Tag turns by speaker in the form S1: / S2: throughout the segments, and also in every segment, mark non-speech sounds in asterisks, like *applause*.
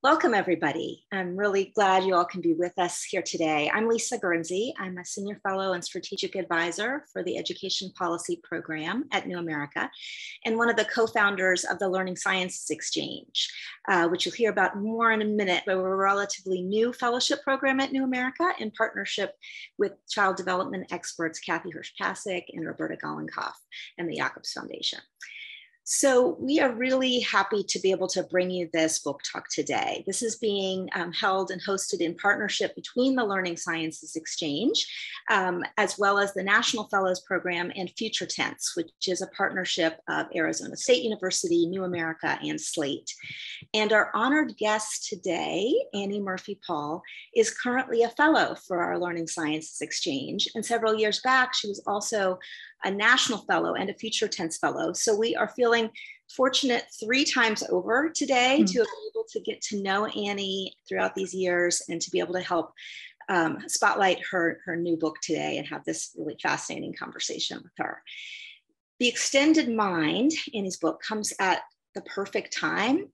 S1: Welcome, everybody. I'm really glad you all can be with us here today. I'm Lisa Guernsey. I'm a Senior Fellow and Strategic Advisor for the Education Policy Program at New America and one of the co-founders of the Learning Sciences Exchange, uh, which you'll hear about more in a minute, but we're a relatively new fellowship program at New America in partnership with child development experts Kathy Hirsh-Pasek and Roberta Golinkoff and the Jacobs Foundation. So we are really happy to be able to bring you this book talk today. This is being um, held and hosted in partnership between the Learning Sciences Exchange, um, as well as the National Fellows Program and Future Tense, which is a partnership of Arizona State University, New America, and Slate. And our honored guest today, Annie Murphy Paul, is currently a fellow for our Learning Sciences Exchange. And several years back, she was also a national fellow and a future tense fellow. So we are feeling fortunate three times over today mm. to be able to get to know Annie throughout these years and to be able to help um, spotlight her, her new book today and have this really fascinating conversation with her. The Extended Mind, Annie's book, comes at the perfect time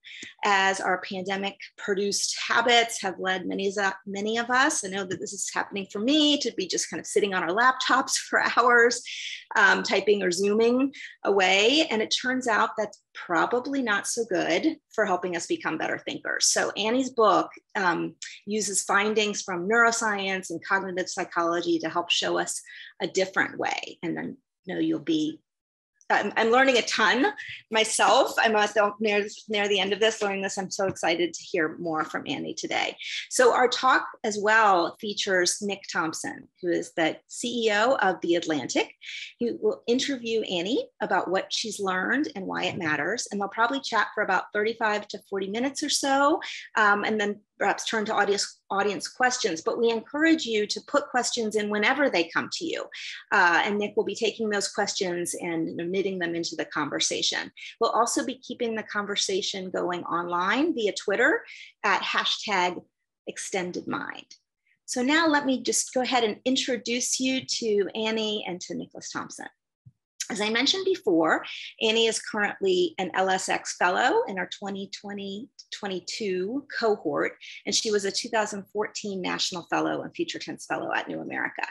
S1: as our pandemic produced habits have led many, many of us. I know that this is happening for me to be just kind of sitting on our laptops *laughs* for hours, um, typing or zooming away. And it turns out that's probably not so good for helping us become better thinkers. So Annie's book um, uses findings from neuroscience and cognitive psychology to help show us a different way. And then know you'll be I'm, I'm, learning a ton myself. I'm near, near the end of this learning this. I'm so excited to hear more from Annie today. So our talk as well features Nick Thompson, who is the CEO of The Atlantic. He will interview Annie about what she's learned and why it matters. And they'll probably chat for about 35 to 40 minutes or so. Um, and then perhaps turn to audience, audience questions, but we encourage you to put questions in whenever they come to you. Uh, and Nick will be taking those questions and knitting them into the conversation. We'll also be keeping the conversation going online via Twitter at hashtag extended mind. So now let me just go ahead and introduce you to Annie and to Nicholas Thompson. As I mentioned before, Annie is currently an LSX fellow in our 2020-22 cohort, and she was a 2014 National Fellow and Future Tense Fellow at New America.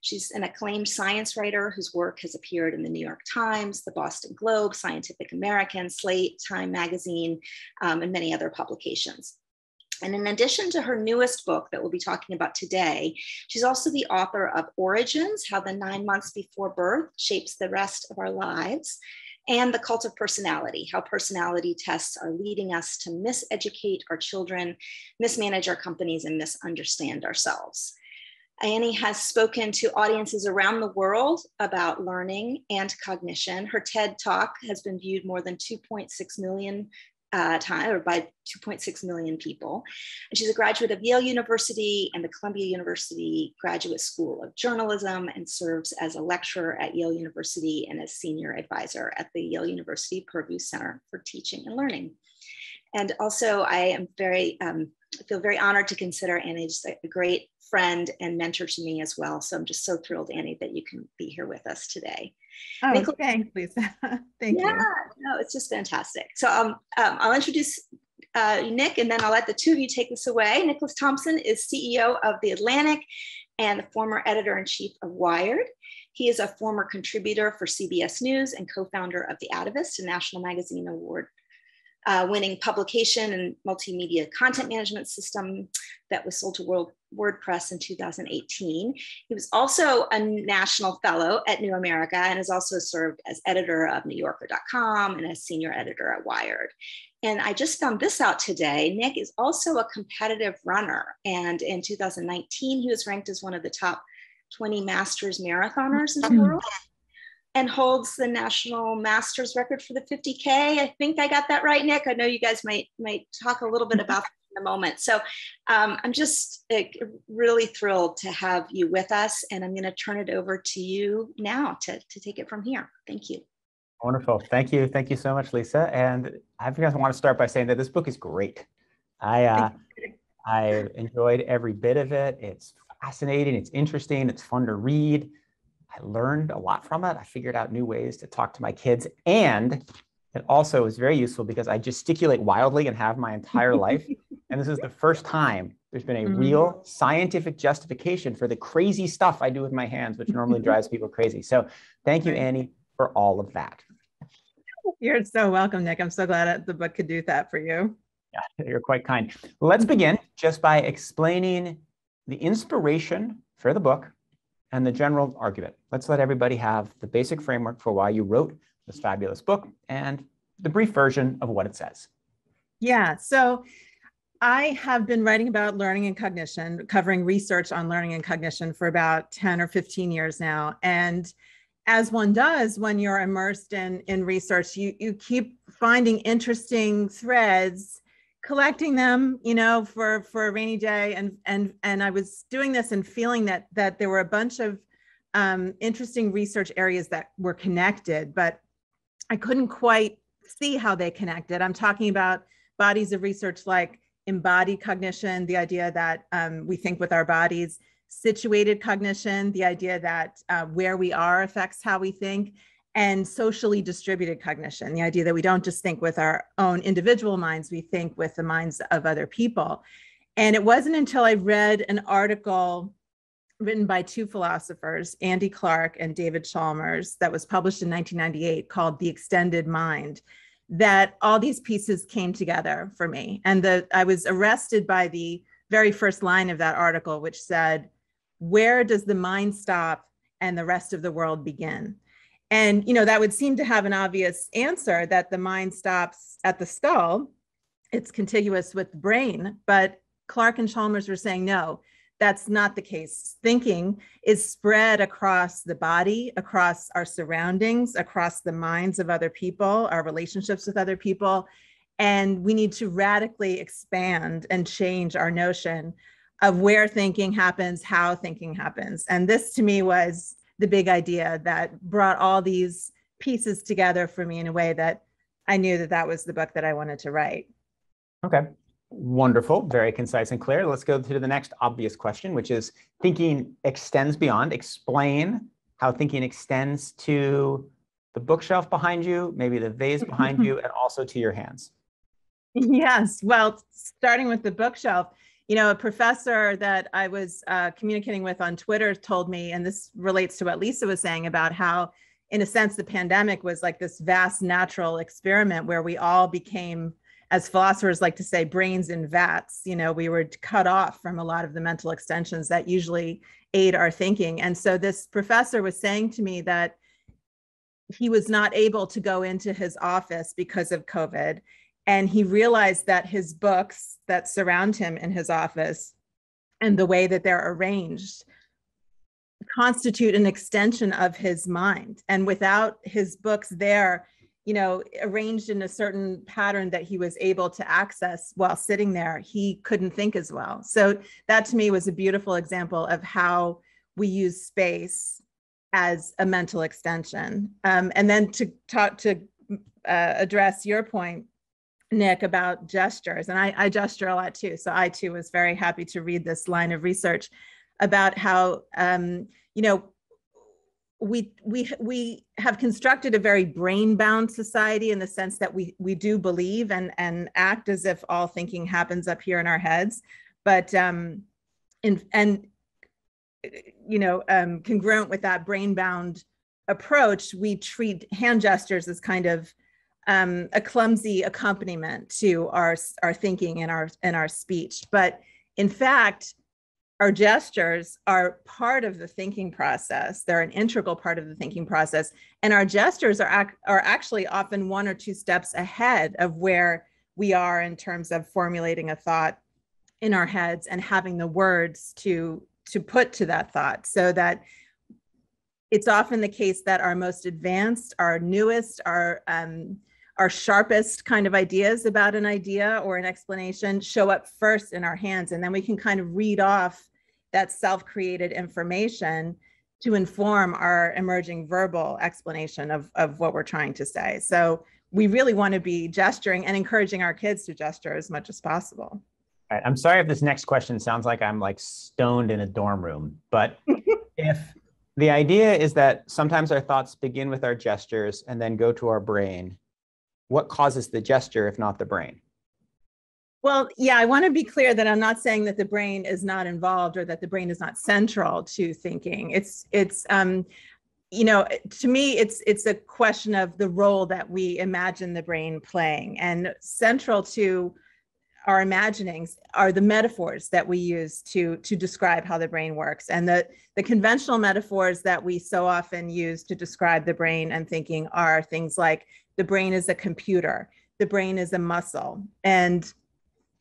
S1: She's an acclaimed science writer whose work has appeared in the New York Times, the Boston Globe, Scientific American, Slate, Time Magazine, um, and many other publications. And in addition to her newest book that we'll be talking about today, she's also the author of Origins How the Nine Months Before Birth Shapes the Rest of Our Lives, and The Cult of Personality How Personality Tests Are Leading Us to Miseducate Our Children, Mismanage Our Companies, and Misunderstand Ourselves. Annie has spoken to audiences around the world about learning and cognition. Her TED Talk has been viewed more than 2.6 million uh, time or by 2.6 million people. And she's a graduate of Yale University and the Columbia University Graduate School of Journalism and serves as a lecturer at Yale University and as senior advisor at the Yale University Poorvu Center for Teaching and Learning. And also I am very, um, feel very honored to consider Annie just a great friend and mentor to me as well. So I'm just so thrilled, Annie, that you can be here with us today.
S2: Oh, Nicholas, thanks, Lisa. *laughs* Thank
S1: yeah,
S2: you.
S1: no, it's just fantastic. So um, um, I'll introduce uh, Nick and then I'll let the two of you take this away. Nicholas Thompson is CEO of The Atlantic and the former editor in chief of Wired. He is a former contributor for CBS News and co founder of The Atavist, a National Magazine Award uh, winning publication and multimedia content management system that was sold to World WordPress in 2018. He was also a national fellow at New America and has also served as editor of NewYorker.com and as senior editor at Wired. And I just found this out today. Nick is also a competitive runner. And in 2019, he was ranked as one of the top 20 masters marathoners in the hmm. world and holds the national masters record for the 50k i think i got that right nick i know you guys might might talk a little bit mm-hmm. about a moment. So um, i'm just uh, really thrilled to have you with us and i'm going to turn it over to you now to, to take it from here. Thank you.
S3: Wonderful. Thank you. Thank you so much lisa. And i guys want to start by saying that this book is great. I uh, i enjoyed every bit of it. It's fascinating. It's interesting. It's fun to read. I learned a lot from it. I figured out new ways to talk to my kids. And it also is very useful because I gesticulate wildly and have my entire life. *laughs* And this is the first time there's been a
S2: Mhm.
S3: real scientific justification for the crazy stuff I do with my hands, which normally *laughs* drives people crazy. So thank you, Annie, for all of that.
S2: You're so welcome, Nick. I'm so glad that the book could do that for you.
S3: Yeah, *laughs* you're quite kind. Let's begin just by explaining the inspiration for the book and the general argument. Let's let everybody have the basic framework for why you wrote this fabulous book and the brief version of what it says.
S2: Yeah. So I have been writing about learning and cognition, covering research on learning and cognition for about 10 or 15 years now. And as one does when you're immersed in, in research, you, you keep finding interesting threads, collecting them, you know, for, for a rainy day. And, and, and I was doing this and feeling that, that there were a bunch of um, interesting research areas that were connected, but I couldn't quite see how they connected. I'm talking about bodies of research like embodied cognition, the idea that um, we think with our bodies, situated cognition, the idea that uh, where we are affects how we think, and socially distributed cognition, the idea that we don't just think with our own individual minds, we think with the minds of other people. And it wasn't until I read an article written by two philosophers, Andy Clark and David Chalmers, that was published in 1998 called The Extended Mind, that all these pieces came together for me. And the I was arrested by the very first line of that article, which said, Where does the mind stop and the rest of the world begin? And you know, that would seem to have an obvious answer that the mind stops at the skull. It's contiguous with the brain, but Clark and Chalmers were saying no, that's not the case. Thinking is spread across the body, across our surroundings, across the minds of other people, our relationships with other people. And we need to radically expand and change our notion of where thinking happens, how thinking happens. And this to me was the big idea that brought all these pieces together for me in a way that I knew that that was the book that I wanted to write.
S3: Okay. Wonderful, very concise and clear. Let's go to the next obvious question, which is thinking extends beyond. Explain how thinking extends to the bookshelf behind you, maybe the vase behind *laughs* you, and also to your hands.
S2: Yes. Well, starting with the bookshelf, you know, a professor that I was uh, communicating with on Twitter told me, and this relates to what Lisa was saying about how, in a sense, the pandemic was like this vast natural experiment where we all became as philosophers like to say, brains in vats. You know, we were cut off from a lot of the mental extensions that usually aid our thinking. And so this professor was saying to me that he was not able to go into his office because of COVID. And he realized that his books that surround him in his office and the way that they're arranged constitute an extension of his mind. And without his books there, you know, arranged in a certain pattern that he was able to access while sitting there, he couldn't think as well. So that to me was a beautiful example of how we use space as a mental extension. Um, and then to talk to uh, address your point, Nick, about gestures, and I, I gesture a lot too. So I too was very happy to read this line of research about how um, you know we we we have constructed a very brain bound society in the sense that we we do believe and and act as if all thinking happens up here in our heads. But um in and you know um congruent with that brain bound approach we treat hand gestures as kind of um, a clumsy accompaniment to our our thinking and our and our speech. But in fact our gestures are part of the thinking process. They're an integral part of the thinking process. And our gestures are, ac- are actually often one or two steps ahead of where we are in terms of formulating a thought in our heads and having the words to, to put to that thought so that it's often the case that our most advanced, our newest, our um, our sharpest kind of ideas about an idea or an explanation show up first in our hands and then we can kind of read off that self-created information to inform our emerging verbal explanation of, of what we're trying to say so we really want to be gesturing and encouraging our kids to gesture as much as possible
S3: All right. I'm sorry if this next question sounds like I'm like stoned in a dorm room, but *laughs* if the idea is that sometimes our thoughts begin with our gestures and then go to our brain, what causes the gesture if not the brain?
S2: Well, yeah, I want to be clear that I'm not saying that the brain is not involved or that the brain is not central to thinking. It's it's um, you know, to me, it's it's a question of the role that we imagine the brain playing, and central to our imaginings are the metaphors that we use to to describe how the brain works and the the conventional metaphors that we so often use to describe the brain and thinking are things like the brain is a computer. The brain is a muscle. And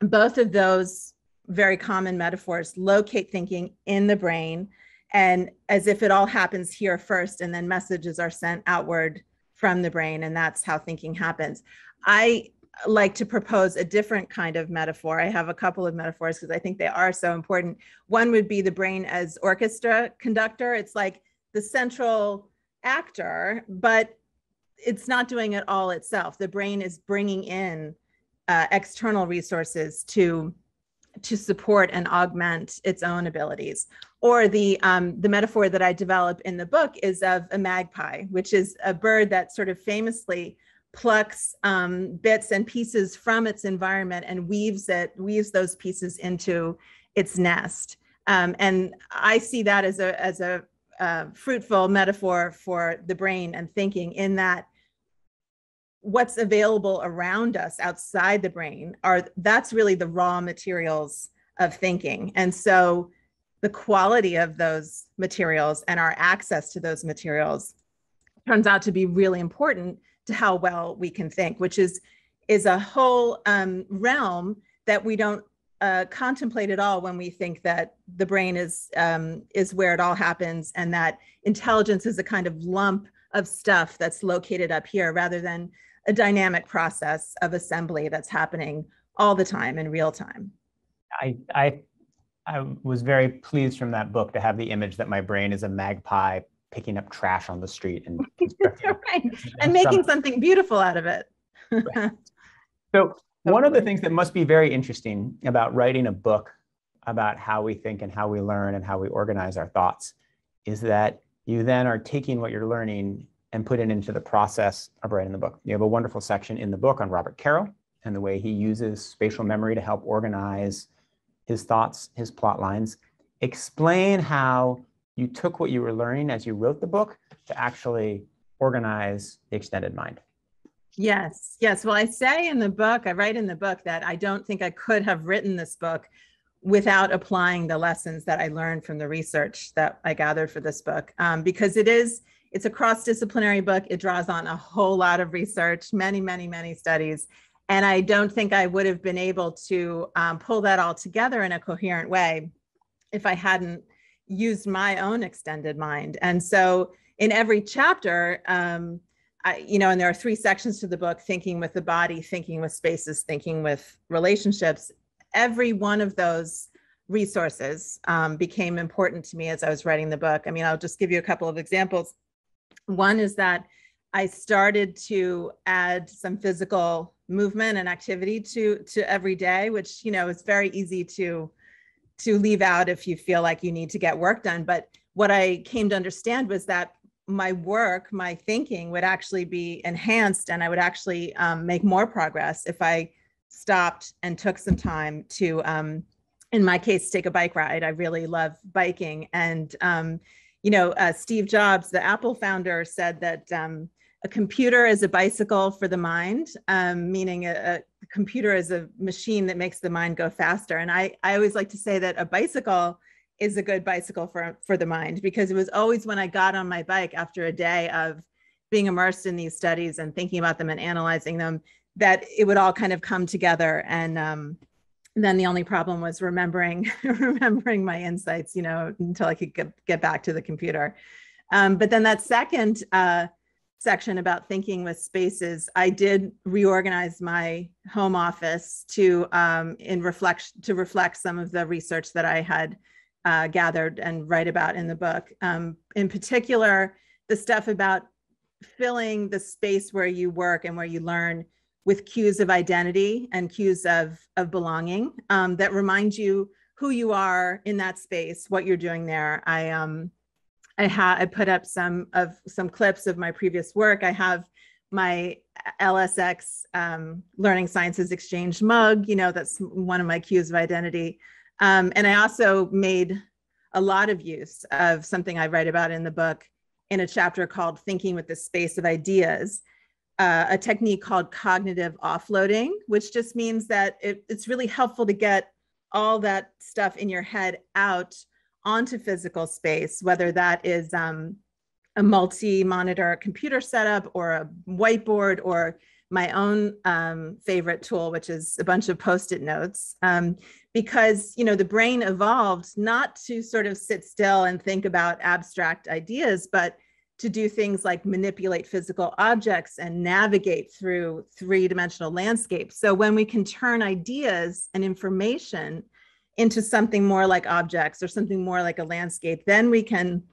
S2: both of those very common metaphors locate thinking in the brain and as if it all happens here first and then messages are sent outward from the brain and that's how thinking happens i like to propose a different kind of metaphor. I have a couple of metaphors because I think they are so important. One would be the brain as orchestra conductor. It's like the central actor, but it's not doing it all itself. The brain is bringing in uh, external resources to to support and augment its own abilities. Or the um, the metaphor that I develop in the book is of a magpie, which is a bird that sort of famously plucks um, bits and pieces from its environment and weaves it, weaves those pieces into its nest. Um, and I see that as a as a uh, fruitful metaphor for the brain and thinking in that what's available around us outside the brain are that's really the raw materials of thinking. And so the quality of those materials and our access to those materials turns out to be really important to how well we can think, which is is a whole um, realm that we don't uh, contemplate at all when we think that the brain is um, is where it all happens, and that intelligence is a kind of lump of stuff that's located up here, rather than a dynamic process of assembly that's happening all the time in real time.
S3: I I I was very pleased from that book to have the image that my brain is a magpie picking up trash on the street and *laughs*
S2: right. and making something beautiful out of it.
S3: right. *laughs* So one of the things that must be very interesting about writing a book about how we think and how we learn and how we organize our thoughts is that you then are taking what you're learning and put it into the process of writing the book. You have a wonderful section in the book on Robert Caro and the way he uses spatial memory to help organize his thoughts, his plot lines. Explain how you took what you were learning as you wrote the book to actually organize the extended mind.
S2: Yes, yes. Well, I say in the book, I write in the book that I don't think I could have written this book without applying the lessons that I learned from the research that I gathered for this book, um, because it is it's a cross-disciplinary book. It draws on a whole lot of research, many, many, many studies, and I don't think I would have been able to um, pull that all together in a coherent way if I hadn't used my own extended mind. And so in every chapter, um, I, you know, and there are three sections to the book thinking with the body, thinking with spaces, thinking with relationships. Every one of those resources um, became important to me as I was writing the book. I mean, I'll just give you a couple of examples. One is that I started to add some physical movement and activity to to every day, which you know is very easy to to leave out if you feel like you need to get work done. But what I came to understand was that my work, my thinking would actually be enhanced and I would actually um, make more progress if I stopped and took some time to, um, in my case, take a bike ride. I really love biking. And, um, you know, uh, Steve Jobs, the Apple founder, said that um, a computer is a bicycle for the mind, um, meaning a, a, computer is a machine that makes the mind go faster. And I, I always like to say that a bicycle is a good bicycle for, for the mind because it was always when I got on my bike after a day of being immersed in these studies and thinking about them and analyzing them that it would all kind of come together. And um, then the only problem was remembering *laughs* remembering my insights, you know, until I could get, get back to the computer. Um, but then that second uh, section about thinking with spaces, I did reorganize my home office to um, in reflect to reflect some of the research that I had uh, gathered and write about in the book. Um, in particular, the stuff about filling the space where you work and where you learn with cues of identity and cues of of belonging um, that remind you who you are in that space, what you're doing there. I um I have I put up some of some clips of my previous work. I have my LSX um, Learning Sciences Exchange mug. You know, that's one of my cues of identity. Um, and I also made a lot of use of something I write about in the book in a chapter called Thinking with the Space of Ideas, uh, a technique called cognitive offloading, which just means that it, it's really helpful to get all that stuff in your head out onto physical space, whether that is um, a multi-monitor computer setup or a whiteboard or my own um, favorite tool, which is a bunch of post-it notes, um, because you know the brain evolved not to sort of sit still and think about abstract ideas, but to do things like manipulate physical objects and navigate through three-dimensional landscapes. So when we can turn ideas and information into something more like objects or something more like a landscape, then we can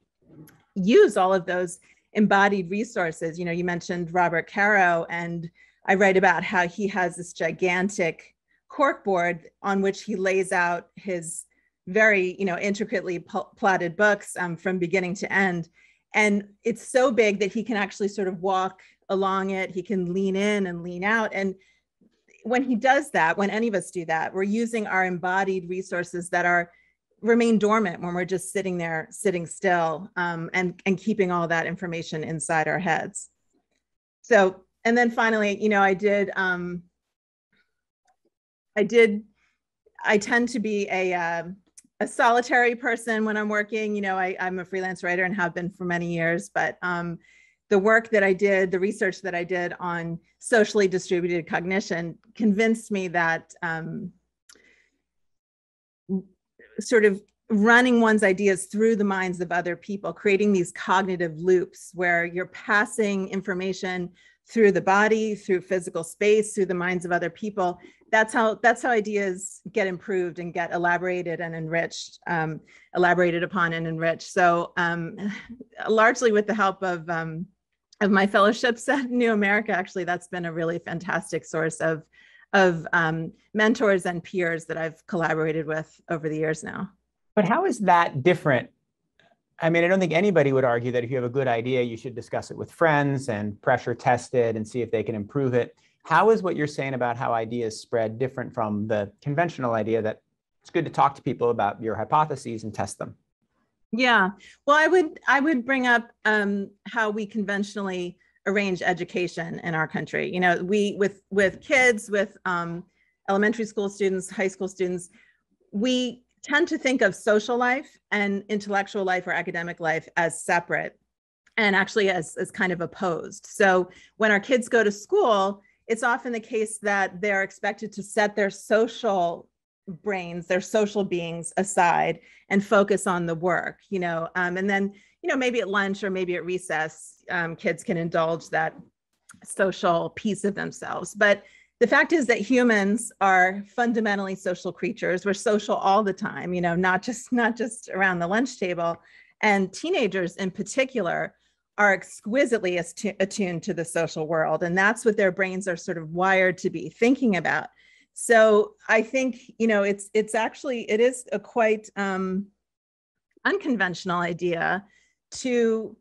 S2: use all of those embodied resources. You know, you mentioned Robert Caro, and I write about how he has this gigantic corkboard on which he lays out his very, you know, intricately plotted books um, from beginning to end. And it's so big that he can actually sort of walk along it. He can lean in and lean out. And when he does that, when any of us do that, we're using our embodied resources that are remain dormant when we're just sitting there, sitting still, um, and and keeping all that information inside our heads. So, and then finally, you know, I did, um, I did, I tend to be a uh, a solitary person when I'm working. You know, I, I'm a freelance writer and have been for many years, but um, the work that I did, the research that I did on socially distributed cognition convinced me that um, sort of running one's ideas through the minds of other people, creating these cognitive loops where you're passing information through the body, through physical space, through the minds of other people. That's how that's how ideas get improved and get elaborated and enriched, um, elaborated upon and enriched. So um, *laughs* largely with the help of um, of my fellowships *laughs* at New America, actually, that's been a really fantastic source of of um, mentors and peers that I've collaborated with over the years now.
S3: But how is that different? I mean, I don't think anybody would argue that if you have a good idea, you should discuss it with friends and pressure test it and see if they can improve it. How is what you're saying about how ideas spread different from the conventional idea that it's good to talk to people about your hypotheses and test them?
S2: Yeah, well, I would I would bring up um, how we conventionally arrange education in our country. You know, we with with kids, with um, elementary school students, high school students, we tend to think of social life and intellectual life or academic life as separate and actually as, as kind of opposed. So when our kids go to school, it's often the case that they're expected to set their social brains, their social beings aside and focus on the work, you know, um, and then, you know, maybe at lunch or maybe at recess, um, kids can indulge that social piece of themselves. But the fact is that humans are fundamentally social creatures. We're social all the time, you know, not just not just around the lunch table. And teenagers in particular are exquisitely attuned to the social world. And that's what their brains are sort of wired to be thinking about. So I think, you know, it's it's actually it is a quite um, unconventional idea to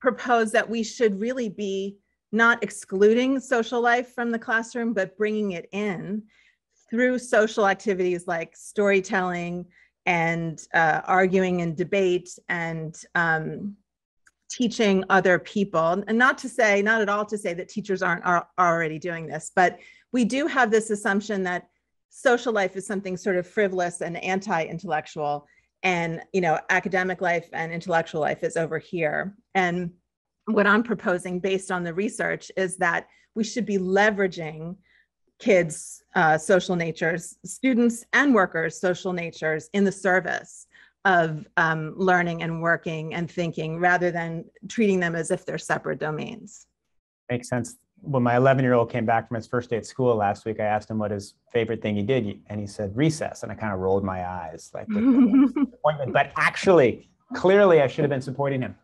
S2: propose that we should really be not excluding social life from the classroom, but bringing it in through social activities like storytelling and uh, arguing and debate and um, teaching other people. And not to say, not at all to say that teachers aren't are already doing this, but we do have this assumption that social life is something sort of frivolous and anti-intellectual. And you know academic life and intellectual life is over here. And what i'm proposing based on the research is that we should be leveraging kids uh, social natures students and workers social natures in the service of um, learning and working and thinking rather than treating them as if they're separate domains
S3: makes sense when my 11 year old came back from his first day at school last week, I asked him what his favorite thing he did, and he said recess. And I kind of rolled my eyes, like, *laughs* but actually, clearly, I should have been supporting him.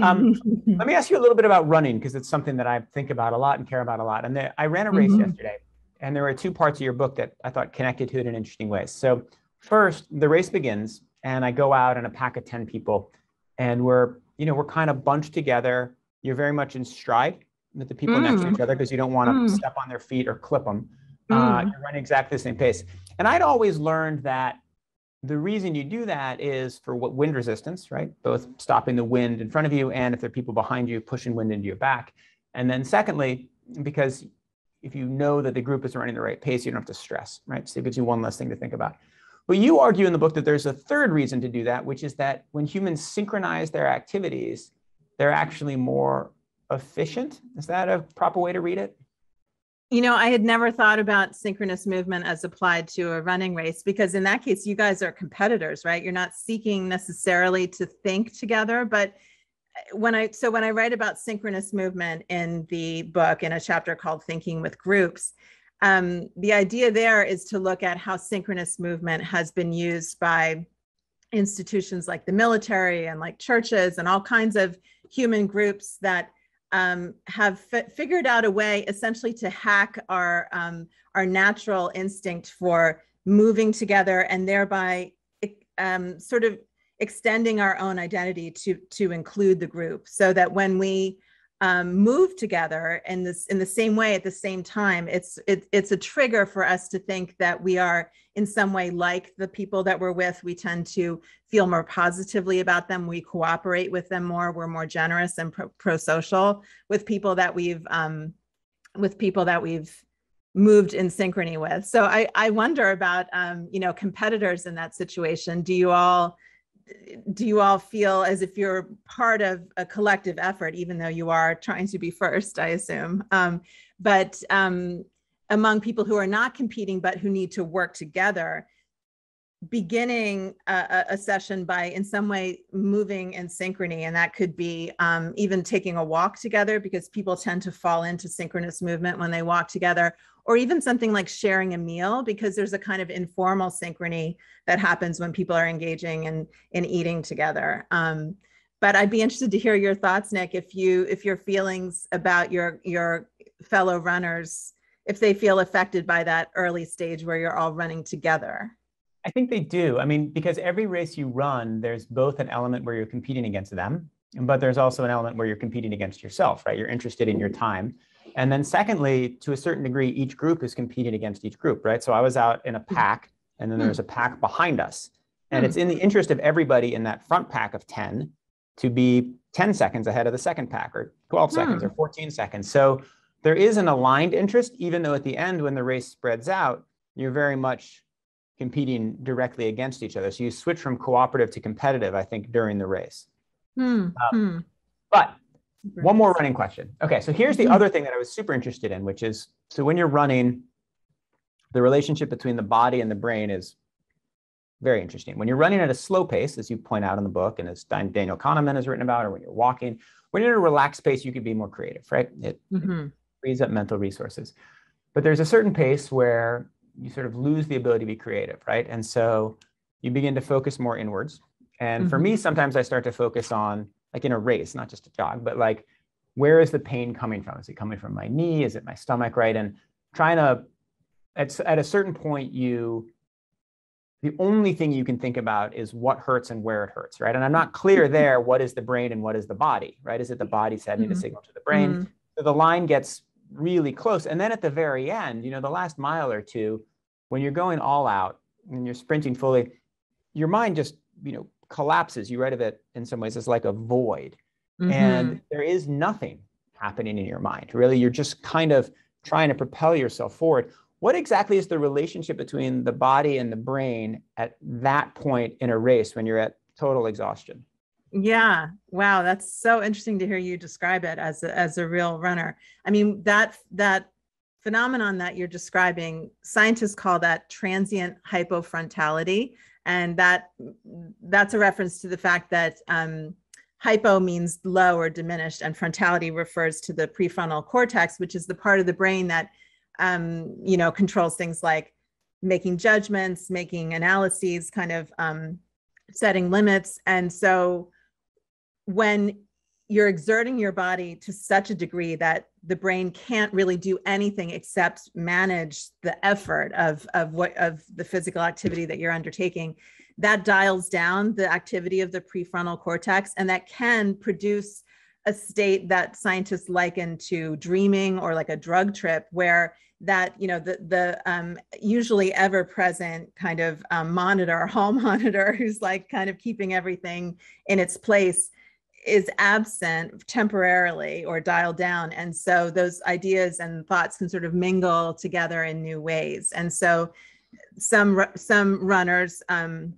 S3: Um, *laughs* let me ask you a little bit about running because it's something that I think about a lot and care about a lot. And the, I ran a race mm-hmm. yesterday, and there were two parts of your book that I thought connected to it in interesting ways. So, first, the race begins, and I go out in a pack of 10 people, and we're, you know, we're kind of bunched together. You're very much in stride with the people mm. next to each mm. other because you don't want to mm. step on their feet or clip them. Uh, mm. you're running exactly the same pace. And I'd always learned that the reason you do that is for what wind resistance, right? Both stopping the wind in front of you and if there are people behind you pushing wind into your back. And then secondly, because if you know that the group is running the right pace, you don't have to stress, right? So it gives you one less thing to think about. But you argue in the book that there's a third reason to do that, which is that when humans synchronize their activities, they're actually more efficient. Is that a proper way to read it?
S2: You know, I had never thought about synchronous movement as applied to a running race because in that case, you guys are competitors, right? You're not seeking necessarily to think together, but uh, when I so when I write about synchronous movement in the book in a chapter called Thinking with Groups, um, the idea there is to look at how synchronous movement has been used by institutions like the military and like churches and all kinds of human groups that um, have figured out a way essentially to hack our um, our natural instinct for moving together and thereby um, sort of extending our own identity to to include the group so that when we um, move together in this in the same way at the same time it's it, it's a trigger for us to think that we are in some way like the people that we're with. We tend to feel more positively about them. We cooperate with them more. We're more generous and pro- social with people that we've um, with people that we've moved in synchrony with. So i i wonder about um, you know competitors in that situation. Do you all do you all feel as if you're part of a collective effort, even though you are trying to be first, I assume? Um, but um, among people who are not competing, but who need to work together, beginning a, a, session by in some way moving in synchrony and that could be um, even taking a walk together because people tend to fall into synchronous movement when they walk together or even something like sharing a meal because there's a kind of informal synchrony that happens when people are engaging in in eating together. Um, but i'd be interested to hear your thoughts nick if you if your feelings about your your fellow runners if they feel affected by that early stage where you're all running together
S3: I think they do. I mean, because every race you run, there's both an element where you're competing against them, but there's also an element where you're competing against yourself, right? You're interested in your mm-hmm. time. And then secondly, to a certain degree, each group is competing against each group, right? So I was out in a hmm. pack and then hmm. there's a pack behind us. And it's hmm. in the interest of everybody in that front pack of 10 to be 10 seconds ahead of the second pack or 12 seconds hmm. or 14 seconds. So there is an aligned interest, even though at the end, when the race spreads out, you're very much competing directly against each other. So you switch from cooperative to competitive, I think, during the race. Hmm. Um, but one more running question. Okay, so here's the hmm. other thing that I was super interested in, which is so when you're running, the relationship between the body and the brain is very interesting. When you're running at a slow pace, as you point out in the book, and as Daniel Kahneman has written about, or when you're walking, when you're at a relaxed pace, you can be more creative, right? It, mm-hmm. it frees up mental resources. But there's a certain pace where you sort of lose the ability to be creative, right? And so you begin to focus more inwards. And mm-hmm. for me, sometimes I start to focus on, like in a race, not just a jog, but like, where is the pain coming from? Is it coming from my knee? Is it my stomach, right? And trying to, at, at a certain point, you, the only thing you can think about is what hurts and where it hurts, right? And I'm not clear there what is the brain and what is the body, right? Is it the body sending mm-hmm. a signal to the brain? Mm-hmm. So the line gets really close. And then at the very end, you know, the last mile or two, when you're going all out and you're sprinting fully, your mind just, you know, collapses. You write of it in some ways as like a void. Mm-hmm. And there is nothing happening in your mind. Really, you're just kind of trying to propel yourself forward. What exactly is the relationship between the body and the brain at that point in a race when you're at total exhaustion?
S2: Yeah. Wow. That's so interesting to hear you describe it as a, as a real runner. I mean, that, that phenomenon that you're describing, scientists call that transient hypofrontality. And that, that's a reference to the fact that um, hypo means low or diminished and frontality refers to the prefrontal cortex, which is the part of the brain that, um, you know, controls things like making judgments, making analyses, kind of um, setting limits. And so when you're exerting your body to such a degree that the brain can't really do anything except manage the effort of of what of the physical activity that you're undertaking that dials down the activity of the prefrontal cortex and that can produce a state that scientists liken to dreaming or like a drug trip where that you know the the um, usually ever present kind of um, monitor hall *laughs* monitor who's like kind of keeping everything in its place is absent temporarily or dialed down. And so those ideas and thoughts can sort of mingle together in new ways. And so some some runners um,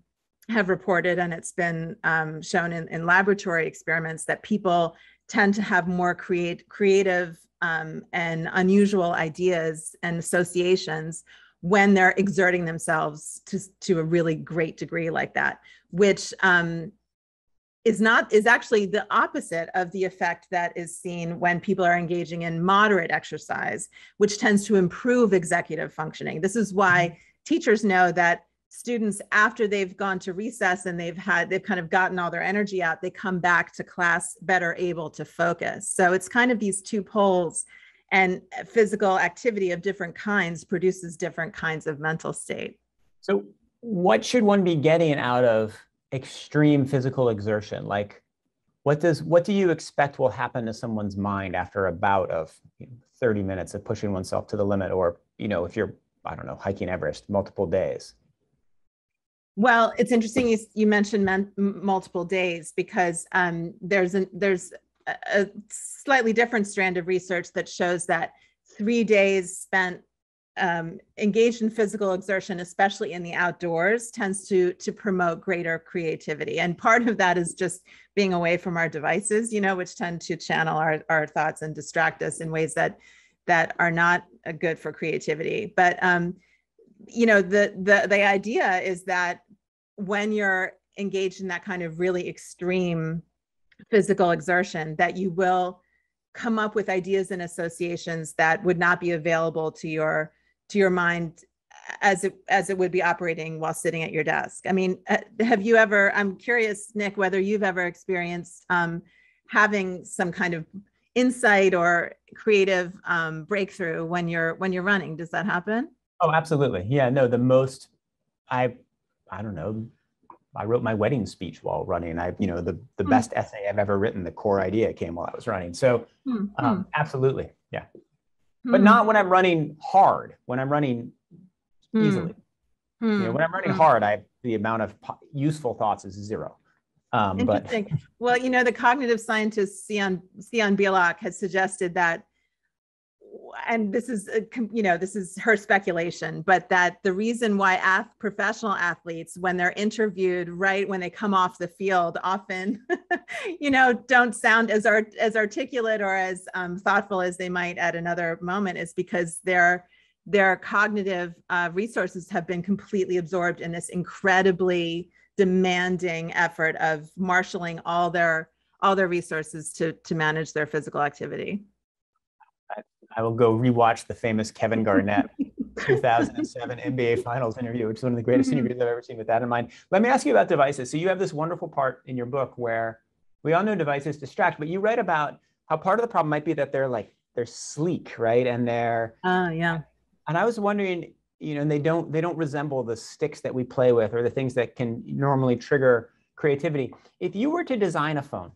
S2: have reported and it's been um, shown in, in laboratory experiments that people tend to have more create creative um, and unusual ideas and associations when they're exerting themselves to, to a really great degree like that, which um, is not is actually the opposite of the effect that is seen when people are engaging in moderate exercise, which tends to improve executive functioning. This is why mm-hmm. teachers know that students after they've gone to recess and they've had they've kind of gotten all their energy out they come back to class better able to focus so it's kind of these two poles and physical activity of different kinds produces different kinds of mental state
S3: so what should one be getting out of extreme physical exertion like what does what do you expect will happen to someone's mind after a bout of 30 minutes of pushing oneself to the limit or you know if you're i don't know hiking everest multiple days?
S2: Well, it's interesting you, you mentioned men, multiple days because um, there's there's a slightly different strand of research that shows that three days spent um, engaged in physical exertion, especially in the outdoors, tends to to promote greater creativity. And part of that is just being away from our devices, you know, which tend to channel our, our thoughts and distract us in ways that that are not good for creativity. But um, you know the the the idea is that when you're engaged in that kind of really extreme physical exertion that you will come up with ideas and associations that would not be available to your to your mind as it as it would be operating while sitting at your desk i mean uh, have you ever i'm curious nick whether you've ever experienced um, having some kind of insight or creative um, breakthrough when you're when you're running does that happen
S3: Oh, absolutely. Yeah, no, the most I I don't know, I wrote my wedding speech while running. I, you know, the the mm. best essay I've ever written, the core idea came while I was running. So mm. um, absolutely. Yeah. But hmm. not when I'm running hard, when I'm running hmm. easily. You know, when I'm running hmm. hard, I the amount of useful thoughts is zero.
S2: Um, Interesting. But, well, you know, the cognitive scientist Sian Sian Beilock has suggested that and this is a, you know this is her speculation but that the reason why ath- professional athletes when they're interviewed right when they come off the field often *laughs* you know don't sound as art- as articulate or as um, thoughtful as they might at another moment is because their their cognitive uh, resources have been completely absorbed in this incredibly demanding effort of marshaling all their all their resources to to manage their physical activity
S3: I will go rewatch the famous Kevin *laughs* Garnett 2007 NBA Finals interview, which is one of the greatest mm-hmm. interviews I've ever seen with that in mind. Let me ask you about devices. So you have this wonderful part in your book where we all know devices distract, but you write about how part of the problem might be that they're like they're sleek, right? And they're
S2: oh yeah.
S3: And I was wondering, you know, and they don't they don't resemble the sticks that we play with or the things that can normally trigger creativity. If you were to design a phone,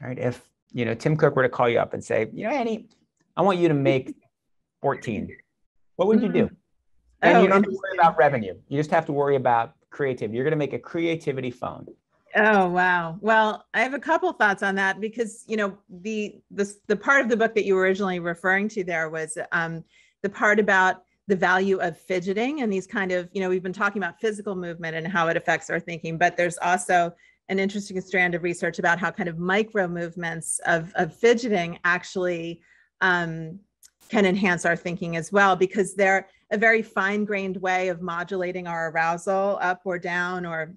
S3: right? If you know Tim Cook were to call you up and say, you know, Annie, I want you to make 14. What would you do? Mm-hmm. And oh, you don't have to worry about revenue. You just have to worry about creativity. You're going to make a creativity phone.
S2: Oh wow. Well, I have a couple thoughts on that because you know the the the part of the book that you were originally referring to there was um, the part about the value of fidgeting and these kind of you know we've been talking about physical movement and how it affects our thinking, but there's also an interesting strand of research about how kind of micro movements of of fidgeting actually um, can enhance our thinking as well because they're a very fine grained way of modulating our arousal up or down or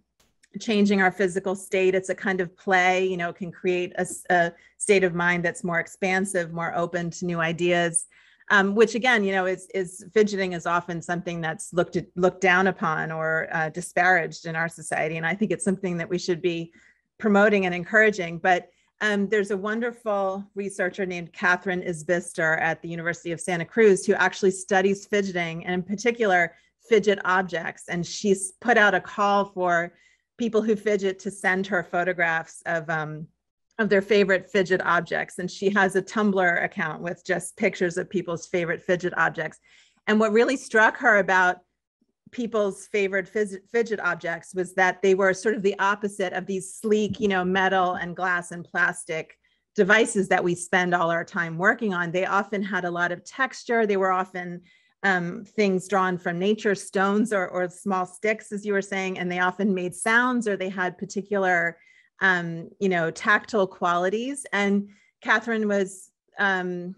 S2: changing our physical state. It's a kind of play, you know, can create a, a state of mind that's more expansive, more open to new ideas. Um, which again, you know, is is fidgeting is often something that's looked at, looked down upon or uh, disparaged in our society, and I think it's something that we should be promoting and encouraging. But um, there's a wonderful researcher named Katherine Isbister at the University of Santa Cruz who actually studies fidgeting and in particular fidget objects. And she's put out a call for people who fidget to send her photographs of um, of their favorite fidget objects. And she has a Tumblr account with just pictures of people's favorite fidget objects. And what really struck her about people's favorite fidget objects was that they were sort of the opposite of these sleek, you know, metal and glass and plastic devices that we spend all our time working on. They often had a lot of texture. They were often um, things drawn from nature, stones or, or small sticks, as you were saying, and they often made sounds or they had particular, um, you know, tactile qualities. And Katherine was um,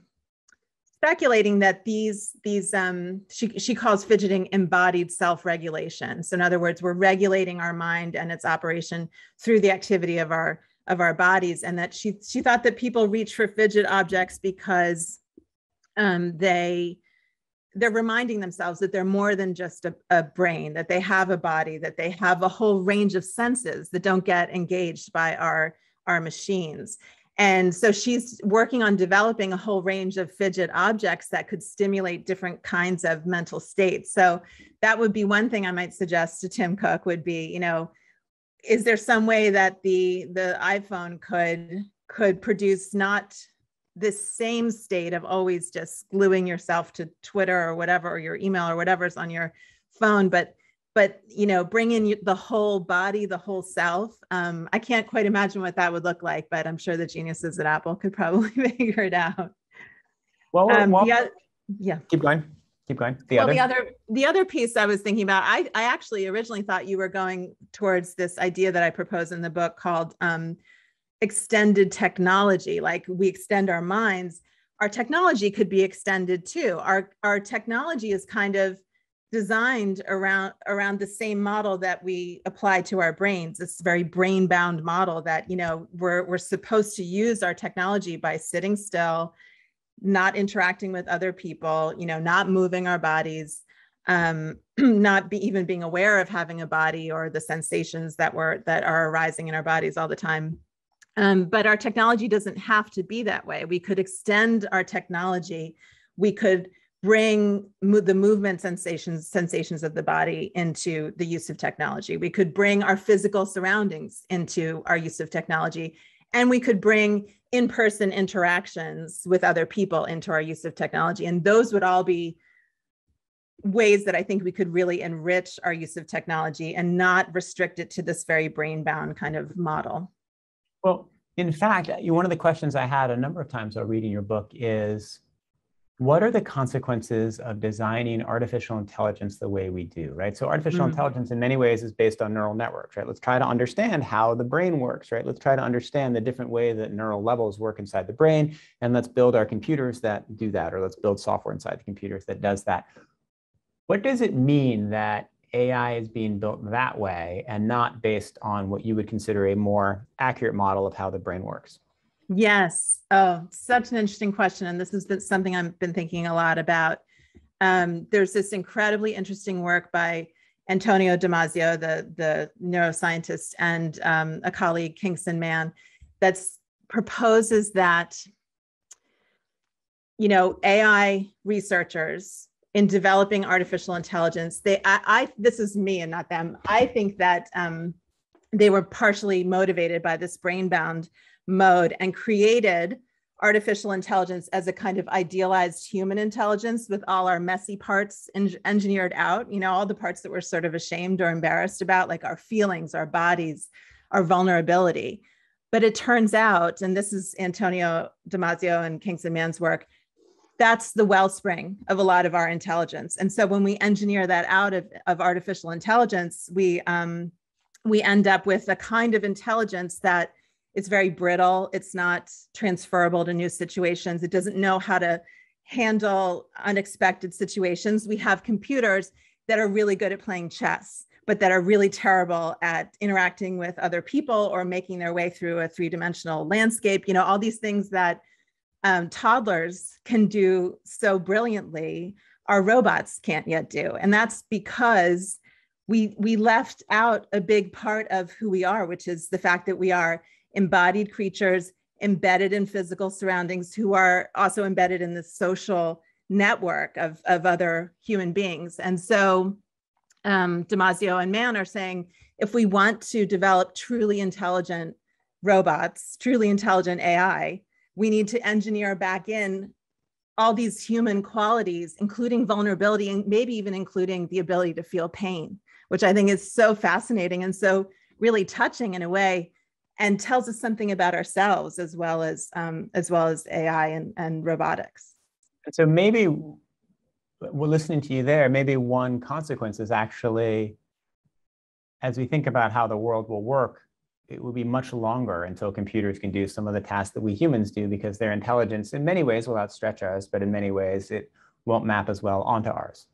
S2: speculating that these these um, she she calls fidgeting embodied self-regulation. So in other words, we're regulating our mind and its operation through the activity of our of our bodies, and that she she thought that people reach for fidget objects because um, they they're reminding themselves that they're more than just a, a, brain that they have a body that they have a whole range of senses that don't get engaged by our our machines and so she's working on developing a whole range of fidget objects that could stimulate different kinds of mental states. So that would be one thing i might suggest to tim cook would be you know is there some way that the the iphone could could produce not this same state of always just gluing yourself to Twitter or whatever, or your email or whatever's on your phone, but but you know, bring in the whole body, the whole self. Um, I can't quite imagine what that would look like, but I'm sure the geniuses at Apple could probably *laughs* figure it out.
S3: Well, um, well yeah, yeah. Keep going. Keep going.
S2: The well, other? the other the other piece I was thinking about, I I actually originally thought you were going towards this idea that I propose in the book called um, extended technology, like we extend our minds, our technology could be extended too. Our, our technology is kind of designed around around the same model that we apply to our brains this very brain bound model that you know we're we're supposed to use our technology by sitting still not interacting with other people you know not moving our bodies um, *clears throat* not be even being aware of having a body or the sensations that were that are arising in our bodies all the time um, but our technology doesn't have to be that way. We could extend our technology. We could bring mo- the movement sensations sensations of the body into the use of technology. We could bring our physical surroundings into our use of technology, and we could bring in-person interactions with other people into our use of technology. And those would all be ways that I think we could really enrich our use of technology and not restrict it to this very brain-bound kind of model.
S3: Well, in fact, one of the questions I had a number of times while reading your book is what are the consequences of designing artificial intelligence the way we do, right? So artificial mm-hmm. intelligence in many ways is based on neural networks, right? Let's try to understand how the brain works, right? Let's try to understand the different way that neural levels work inside the brain, and let's build our computers that do that, or let's build software inside the computers that does that. What does it mean that AI is being built that way and not based on what you would consider a more accurate model of how the brain works?
S2: Yes. Oh, such an interesting question. And this has been something I've been thinking a lot about. Um, there's this incredibly interesting work by Antonio Damasio, the, the neuroscientist, and um, a colleague, Kingson Man, that proposes that, you know, AI researchers in developing artificial intelligence they I, I, this is me and not them i think that um, they were partially motivated by this brain bound mode and created artificial intelligence as a kind of idealized human intelligence with all our messy parts en- engineered out you know all the parts that we're sort of ashamed or embarrassed about like our feelings our bodies our vulnerability but it turns out and this is antonio damasio and kingson man's work that's the wellspring of a lot of our intelligence. And so when we engineer that out of, of artificial intelligence, we um, we end up with a kind of intelligence that is very brittle. It's not transferable to new situations. It doesn't know how to handle unexpected situations. We have computers that are really good at playing chess, but that are really terrible at interacting with other people or making their way through a three-dimensional landscape. You know, all these things that um, toddlers can do so brilliantly, our robots can't yet do. And that's because we, we left out a big part of who we are, which is the fact that we are embodied creatures embedded in physical surroundings who are also embedded in the social network of, of other human beings. And so um, Damasio and Man are saying if we want to develop truly intelligent robots, truly intelligent AI, we need to engineer back in all these human qualities, including vulnerability and maybe even including the ability to feel pain, which I think is so fascinating and so really touching in a way and tells us something about ourselves as well as um, as well as AI and, and robotics.
S3: So maybe we're listening to you there, maybe one consequence is actually as we think about how the world will work, it will be much longer until computers can do some of the tasks that we humans do because their intelligence in many ways will outstretch ours, but in many ways it won't map as well onto ours.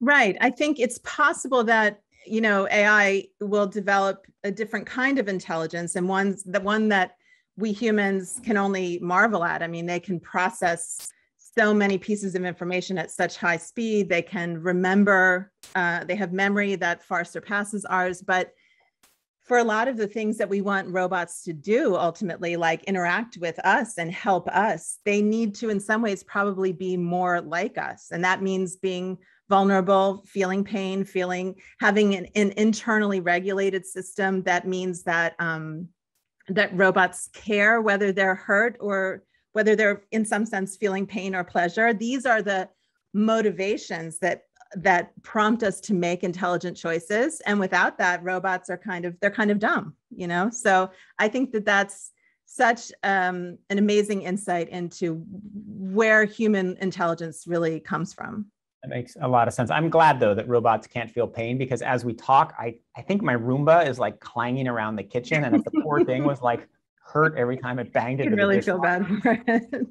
S2: Right. I think it's possible that you know AI will develop a different kind of intelligence and one's the one that we humans can only marvel at. I mean, they can process so many pieces of information at such high speed. They can remember, uh, they have memory that far surpasses ours. But for a lot of the things that we want robots to do ultimately like interact with us and help us they need to in some ways probably be more like us and that means being vulnerable feeling pain feeling having an, an internally regulated system that means that um, that robots care whether they're hurt or whether they're in some sense feeling pain or pleasure. These are the motivations that that prompt us to make intelligent choices. And without that robots are kind of they're kind of dumb you know? So i think that that's such um, an amazing insight into where human intelligence really comes from
S3: that makes a lot of sense i'm glad though that robots can't feel pain because as we talk i i think my roomba is like clanging around the kitchen and if the poor *laughs* thing was like hurt every time it banged into
S2: really feel bad for
S3: it.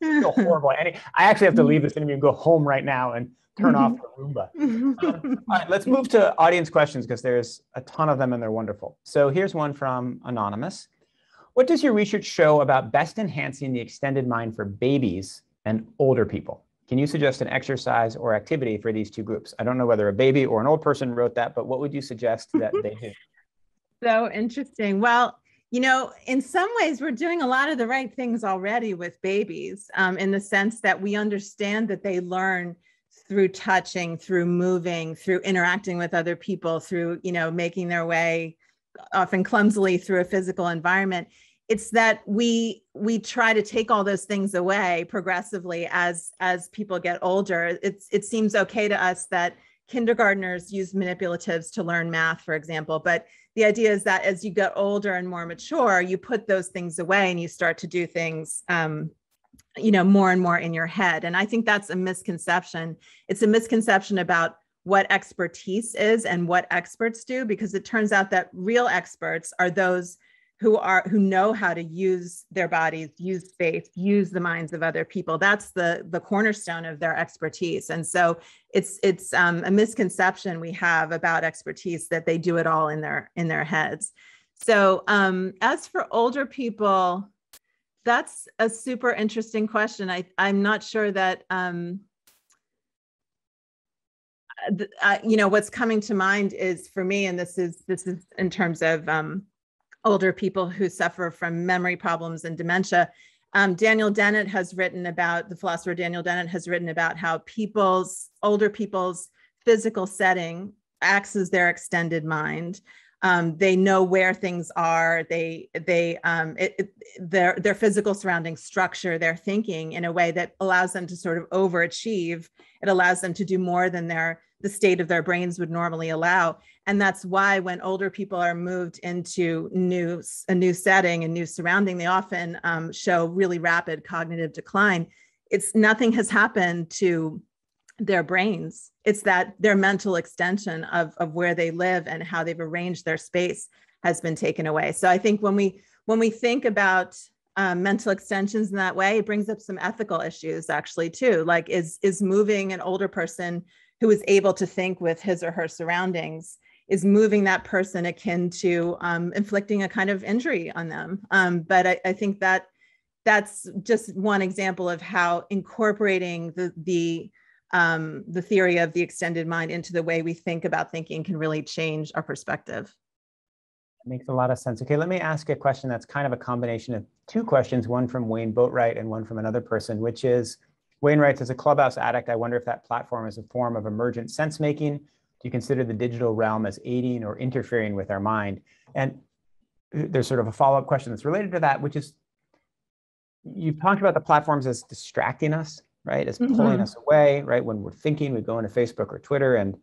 S3: feel horrible. I actually have to leave this interview and go home right now and turn off the Roomba. Um, *laughs* all right, let's move to audience questions because there's a ton of them and they're wonderful. So here's one from Anonymous. What does your research show about best enhancing the extended mind for babies and older people? Can you suggest an exercise or activity for these two groups? I don't know whether a baby or an old person wrote that, but what would you suggest that they do? *laughs*
S2: So interesting. Well, you know, in some ways, we're doing a lot of the right things already with babies um, in the sense that we understand that they learn through touching through moving through interacting with other people through you know making their way often clumsily through a physical environment it's that we we try to take all those things away progressively as as people get older. It's it seems okay to us that kindergartners use manipulatives to learn math for example but the idea is that as you get older and more mature you put those things away and you start to do things um, you know more and more in your head. And i think that's a misconception. It's a misconception about what expertise is and what experts do because it turns out that real experts are those who are who know how to use their bodies use space use the minds of other people. That's the the cornerstone of their expertise. And so it's it's um, a misconception we have about expertise that they do it all in their in their heads. So um, as for older people that's a super interesting question. I, I'm not sure that, um, uh, you know, what's coming to mind is for me, and this is this is in terms of um, older people who suffer from memory problems and dementia. Um, Daniel Dennett has written about the philosopher Daniel Dennett has written about how people's older people's physical setting acts as their extended mind. Um, they know where things are. They they um, it, it, their their physical surrounding structure their thinking in a way that allows them to sort of overachieve. It allows them to do more than their the state of their brains would normally allow and that's why when older people are moved into new a new setting and new surrounding they often um, show really rapid cognitive decline it's nothing has happened to their brains. It's that their mental extension of, of where they live and how they've arranged their space has been taken away. So I think when we when we think about um, mental extensions in that way, it brings up some ethical issues actually too. Like is is moving an older person who is able to think with his or her surroundings is moving that person akin to um, inflicting a kind of injury on them. Um, but I, I think that that's just one example of how incorporating the the um, the theory of the extended mind into the way we think about thinking can really change our perspective.
S3: makes a lot of sense. Okay, let me ask a question that's kind of a combination of two questions, one from Wayne Boatwright and one from another person, which is, Wayne writes, as a clubhouse addict, I wonder if that platform is a form of emergent sense making. Do you consider the digital realm as aiding or interfering with our mind? And there's sort of a follow-up question that's related to that, which is you've talked about the platforms as distracting us, right? As pulling mm-hmm. us away, right? When we're thinking, we go into Facebook or Twitter and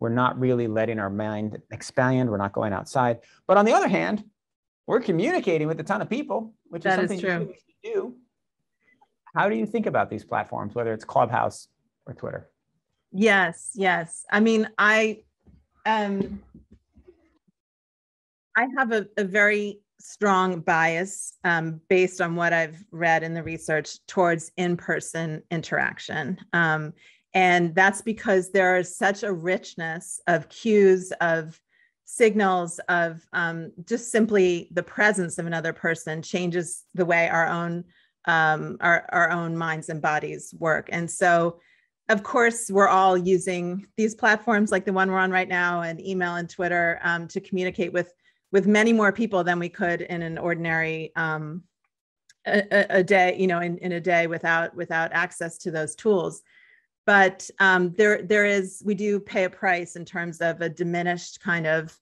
S3: we're not really letting our mind expand. We're not going outside. But on the other hand, we're communicating with a ton of people, which that is something is true. we do. How do you think about these platforms, whether it's Clubhouse or Twitter?
S2: Yes, yes. I mean, I um I have a, a very strong bias um, based on what I've read in the research towards in-person interaction. Um, and that's because there is such a richness of cues, of signals, of um, just simply the presence of another person changes the way our own um, our, our own minds and bodies work. And so of course, we're all using these platforms like the one we're on right now and email and Twitter um, to communicate with with many more people than we could in an ordinary um, a, a, day, you know, in, in a day without without access to those tools. But um, there there is we do pay a price in terms of a diminished kind of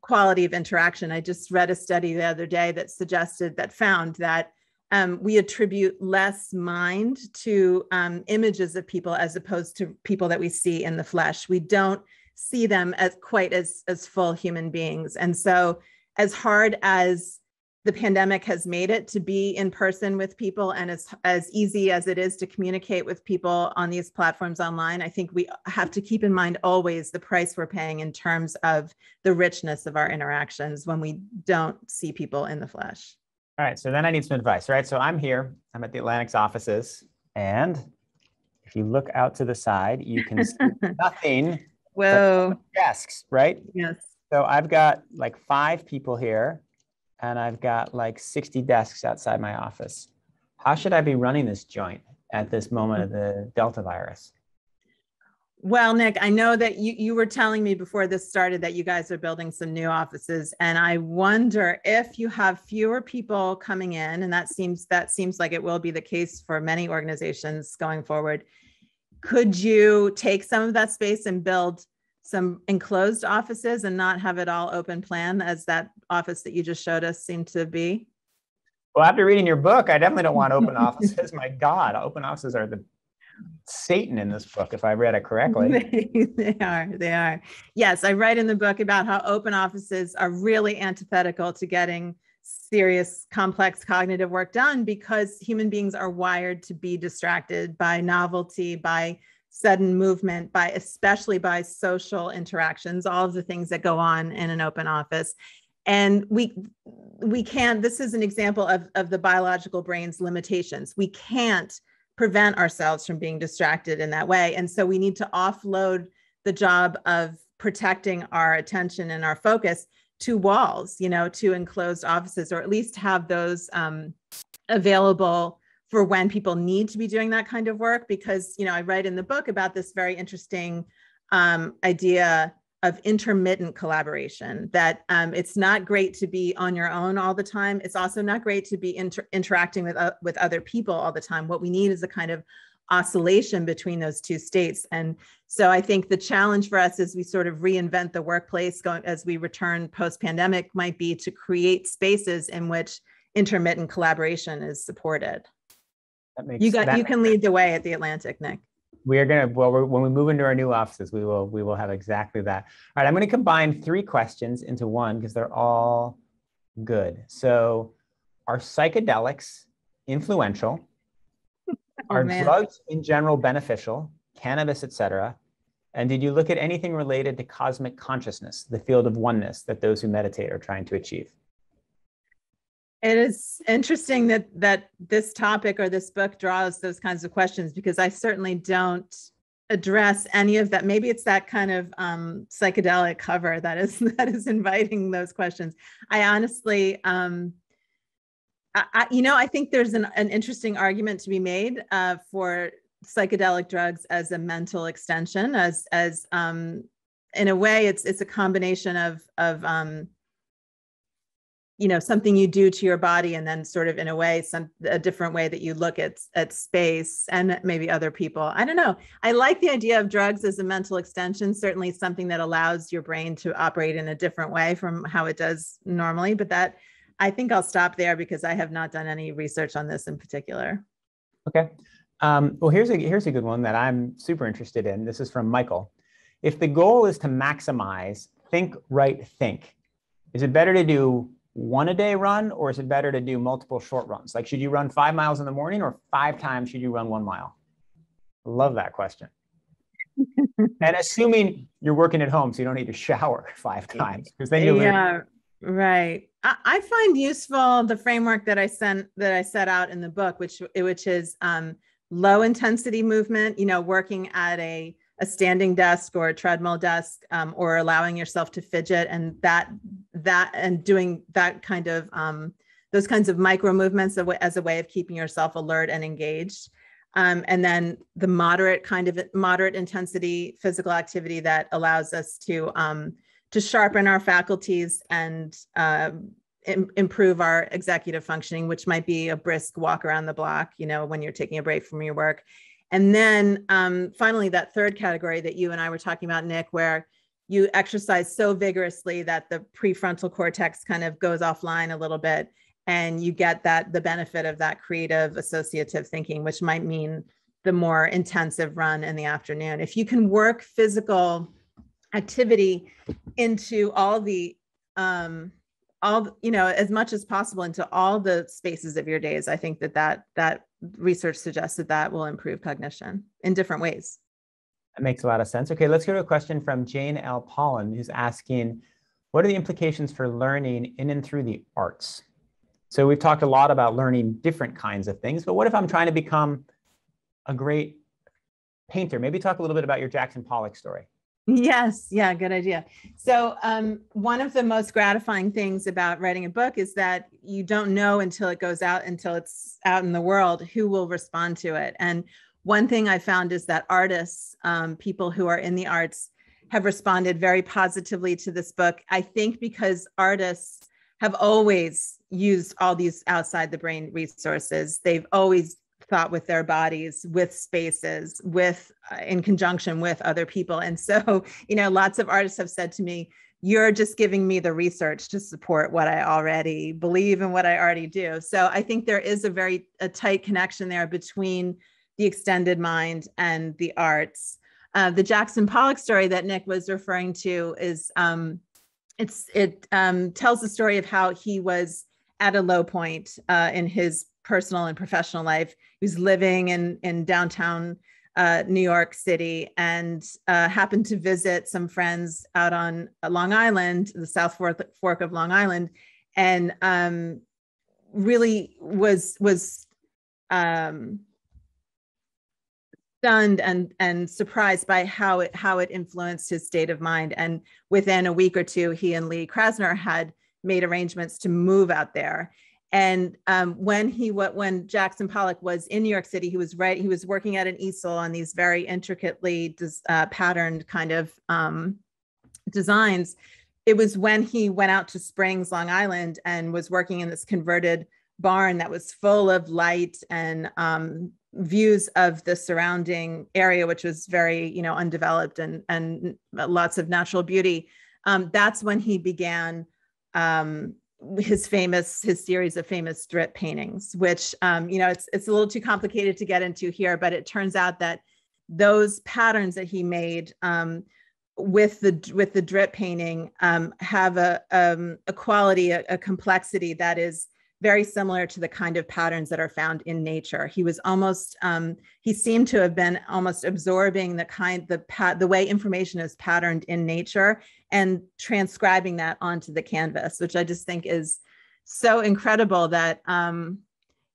S2: quality of interaction. I just read a study the other day that suggested that found that um, we attribute less mind to um, images of people as opposed to people that we see in the flesh. We don't see them as quite as as full human beings, and so as hard as the pandemic has made it to be in person with people and as as easy as it is to communicate with people on these platforms online i think we have to keep in mind always the price we're paying in terms of the richness of our interactions when we don't see people in the flesh
S3: all right, so then I need some advice, right? So I'm here, I'm at the Atlantic's offices, and if you look out to the side, you can see *laughs* nothing.
S2: Whoa.
S3: Desks, right?
S2: Yes.
S3: So I've got like five people here, and I've got like 60 desks outside my office. How should I be running this joint at this moment of the Delta virus?
S2: Well, Nick, I know that you, you were telling me before this started that you guys are building some new offices, and I wonder if you have fewer people coming in, and that seems that seems like it will be the case for many organizations going forward. Could you take some of that space and build some enclosed offices and not have it all open plan as that office that you just showed us seemed to be?
S3: Well, after reading your book, I definitely don't want open *laughs* offices. My God, open offices are the Satan in this book, if I read it correctly. *laughs*
S2: they are. They are. Yes, I write in the book about how open offices are really antithetical to getting serious, complex cognitive work done because human beings are wired to be distracted by novelty, by sudden movement, by especially by social interactions, all of the things that go on in an open office. And we we can't, this is an example of, of the biological brain's limitations. We can't prevent ourselves from being distracted in that way. And so we need to offload the job of protecting our attention and our focus to walls, you know, to enclosed offices, or at least have those um, available for when people need to be doing that kind of work. Because, you know, I write in the book about this very interesting um, idea of intermittent collaboration that um, it's not great to be on your own all the time. It's also not great to be inter- interacting with uh, with other people all the time. What we need is a kind of oscillation between those two states. And so i think the challenge for us as we sort of reinvent the workplace going as we return post pandemic might be to create spaces in which intermittent collaboration is supported. That makes, you got you can lead the way at the atlantic nick
S3: we are going to well when we move into our new offices we will we will have exactly that. All right i'm going to combine three questions into one because they're all good. So are psychedelics influential? *laughs* Oh, are man. drugs in general beneficial? Cannabis etc and did you look at anything related to cosmic consciousness the field of oneness that those who meditate are trying to achieve
S2: it is interesting that that this topic or this book draws those kinds of questions because I certainly don't address any of that. Maybe it's that kind of um, psychedelic cover that is *laughs* that is inviting those questions. I honestly, um, I, you know, I think there's an, an interesting argument to be made uh, for psychedelic drugs as a mental extension, as as um, in a way, it's it's a combination of of um, you know something you do to your body and then sort of in a way some a different way that you look at at space and maybe other people i don't know i like the idea of drugs as a mental extension certainly something that allows your brain to operate in a different way from how it does normally but that I think I'll stop there because I have not done any research on this in particular.
S3: Okay. Um, well, here's a, here's a good one that I'm super interested in. This is from Michael. If the goal is to maximize think, write, think, is it better to do one a day run or is it better to do multiple short runs? Like, should you run five miles in the morning or five times should you run one mile? Love that question. *laughs* and assuming you're working at home, so you don't need to shower *laughs* five times because then you
S2: yeah, right. I, I, find useful the framework that I sent that I set out in the book, which which is um, low intensity movement. You know, working at a a standing desk or a treadmill desk um, or allowing yourself to fidget and that that and doing that kind of um, those kinds of micro movements as a way of keeping yourself alert and engaged. Um, and then the moderate kind of moderate intensity physical activity that allows us to um, to sharpen our faculties and uh, Im- improve our executive functioning which might be a brisk walk around the block you know when you're taking a break from your work and then um, finally, that third category that you and I were talking about, Nick, where you exercise so vigorously that the prefrontal cortex kind of goes offline a little bit and you get that the benefit of that creative associative thinking which might mean the more intensive run in the afternoon. If you can work physical activity into all the um all you know as much as possible into all the spaces of your days i think that that that research suggests that that will improve cognition in different ways.
S3: That makes a lot of sense. Okay let's go to a question from jane l. Pollen who's asking what are the implications for learning in and through the arts? So we've talked a lot about learning different kinds of things but what if i'm trying to become a great painter? Maybe talk a little bit about your jackson pollock story
S2: Yes, yeah, good idea. So, um, one of the most gratifying things about writing a book is that you don't know until it goes out, until it's out in the world, who will respond to it. And one thing I found is that artists, um, people who are in the arts, have responded very positively to this book. I think because artists have always used all these outside the brain resources, they've always thought with their bodies with spaces with uh, in conjunction with other people. And so *laughs* you know lots of artists have said to me you're just giving me the research to support what i already believe and what i already do. So i think there is a very a tight connection there between the extended mind and the arts. Uh, the jackson pollock story that nick was referring to is um, it's it um, tells the story of how he was at a low point uh, in his personal and professional life. He was living in in downtown uh, New York City and uh, happened to visit some friends out on Long Island, the South Fork, Fork of Long Island, and um, really was was um, stunned and and surprised by how it how it influenced his state of mind. And within a week or two, he and Lee Krasner had made arrangements to move out there and um, when he when Jackson Pollock was in New York City, he was right. He was working at an easel on these very intricately uh, patterned kind of um, designs. It was when he went out to Springs, Long Island, and was working in this converted barn that was full of light and um, views of the surrounding area, which was very, you know, undeveloped and and lots of natural beauty. Um, that's when he began um, his famous his series of famous drip paintings which um, you know it's it's a little too complicated to get into here but it turns out that those patterns that he made um, with the with the drip painting um, have a um, a quality a, a, complexity that is very similar to the kind of patterns that are found in nature. He was almost, um, he seemed to have been almost absorbing the kind, the pat, the way information is patterned in nature and transcribing that onto the canvas, which I just think is so incredible that um,